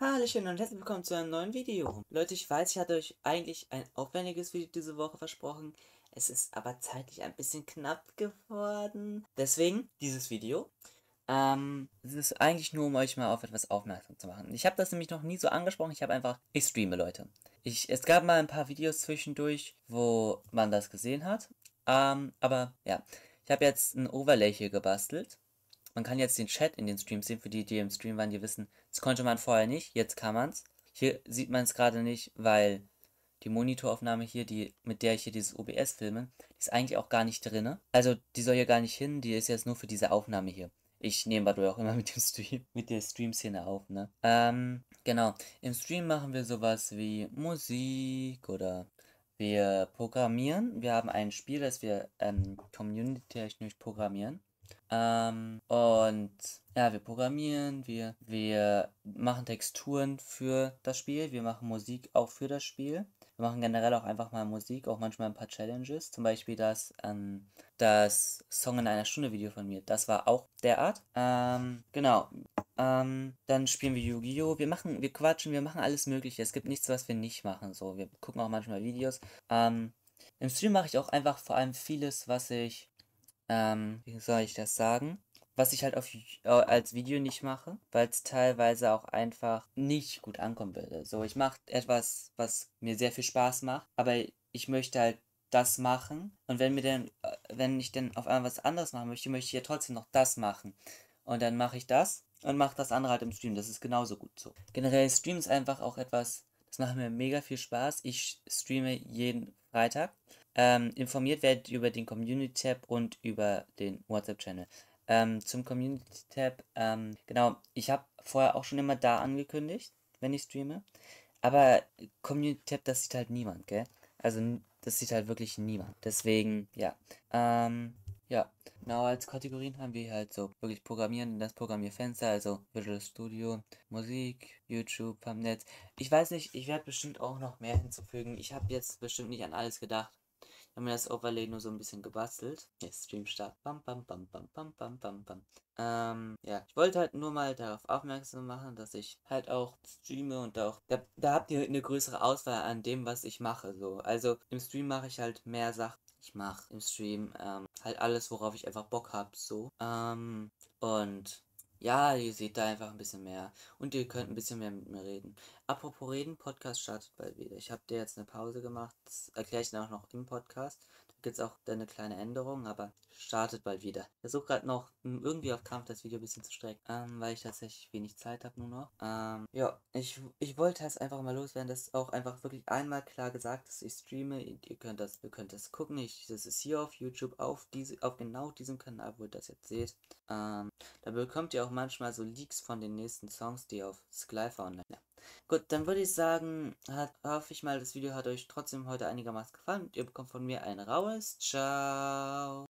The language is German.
Hallöchen und herzlich willkommen zu einem neuen Video. Leute, ich weiß, ich hatte euch eigentlich ein aufwendiges Video diese Woche versprochen. Es ist aber zeitlich ein bisschen knapp geworden. Deswegen dieses Video. Ähm, es ist eigentlich nur, um euch mal auf etwas aufmerksam zu machen. Ich habe das nämlich noch nie so angesprochen. Ich habe einfach, ich streame, Leute. Ich, es gab mal ein paar Videos zwischendurch, wo man das gesehen hat. Ähm, aber ja, ich habe jetzt ein Overlay hier gebastelt. Man kann jetzt den Chat in den Streams sehen, für die, die im Stream waren, die wissen, das konnte man vorher nicht, jetzt kann man's. Hier sieht man es gerade nicht, weil die Monitoraufnahme hier, die, mit der ich hier dieses OBS filme, ist eigentlich auch gar nicht drinne. Also die soll hier gar nicht hin, die ist jetzt nur für diese Aufnahme hier. Ich nehme dadurch auch immer mit dem Stream, mit der Stream-Szene auf, ne? Ähm, genau. Im Stream machen wir sowas wie Musik oder wir programmieren. Wir haben ein Spiel, das wir ähm, community-technisch programmieren. Ähm, und ja, wir programmieren, wir, wir machen Texturen für das Spiel, wir machen Musik auch für das Spiel. Wir machen generell auch einfach mal Musik, auch manchmal ein paar Challenges. Zum Beispiel das, ähm, das Song in einer Stunde Video von mir. Das war auch derart. Ähm, genau. Ähm, dann spielen wir Yu-Gi-Oh! Wir machen, wir quatschen, wir machen alles mögliche. Es gibt nichts, was wir nicht machen. So, wir gucken auch manchmal Videos. Ähm, Im Stream mache ich auch einfach vor allem vieles, was ich ähm, wie soll ich das sagen? Was ich halt auf, äh, als Video nicht mache, weil es teilweise auch einfach nicht gut ankommen würde. So, ich mache etwas, was mir sehr viel Spaß macht, aber ich möchte halt das machen. Und wenn mir denn, äh, wenn ich denn auf einmal was anderes machen möchte, möchte ich ja trotzdem noch das machen. Und dann mache ich das und mache das andere halt im Stream. Das ist genauso gut so. Generell Stream ist einfach auch etwas, das macht mir mega viel Spaß. Ich streame jeden Freitag. Ähm, informiert werdet ihr über den Community-Tab und über den WhatsApp-Channel. Ähm, zum Community-Tab, ähm, genau, ich habe vorher auch schon immer da angekündigt, wenn ich streame. Aber Community-Tab, das sieht halt niemand, gell? Also, das sieht halt wirklich niemand. Deswegen, ja. Ähm, ja, genau als Kategorien haben wir halt so wirklich Programmieren das Programmierfenster, also Visual Studio, Musik, YouTube, Netz. Ich weiß nicht, ich werde bestimmt auch noch mehr hinzufügen. Ich habe jetzt bestimmt nicht an alles gedacht. Ich habe mir das Overlay nur so ein bisschen gebastelt. Jetzt Stream Start. Bam, bam, bam, bam, bam, bam, bam, bam. Ähm, ja, ich wollte halt nur mal darauf aufmerksam machen, dass ich halt auch streame und auch, da, da habt ihr eine größere Auswahl an dem, was ich mache, so. Also, im Stream mache ich halt mehr Sachen. Ich mache im Stream ähm, halt alles, worauf ich einfach Bock habe, so. Ähm, und ja, ihr seht da einfach ein bisschen mehr. Und ihr könnt ein bisschen mehr mit mir reden. Apropos reden, Podcast startet bald wieder. Ich habe dir jetzt eine Pause gemacht. Das erkläre ich dann auch noch im Podcast. Gibt es auch eine kleine Änderung, aber startet bald wieder. Ich versuche gerade noch irgendwie auf Kampf das Video ein bisschen zu strecken, ähm, weil ich tatsächlich wenig Zeit habe nur noch. Ähm, ja, ich, ich wollte es einfach mal loswerden, dass auch einfach wirklich einmal klar gesagt, dass ich streame. Ihr könnt das, ihr könnt das gucken. Ich, das ist hier auf YouTube, auf, diese, auf genau diesem Kanal, wo ihr das jetzt seht. Ähm, da bekommt ihr auch manchmal so Leaks von den nächsten Songs, die auf Sklyfer online. Ja. Gut, dann würde ich sagen, hat, hoffe ich mal, das Video hat euch trotzdem heute einigermaßen gefallen. Ihr bekommt von mir ein raues Ciao.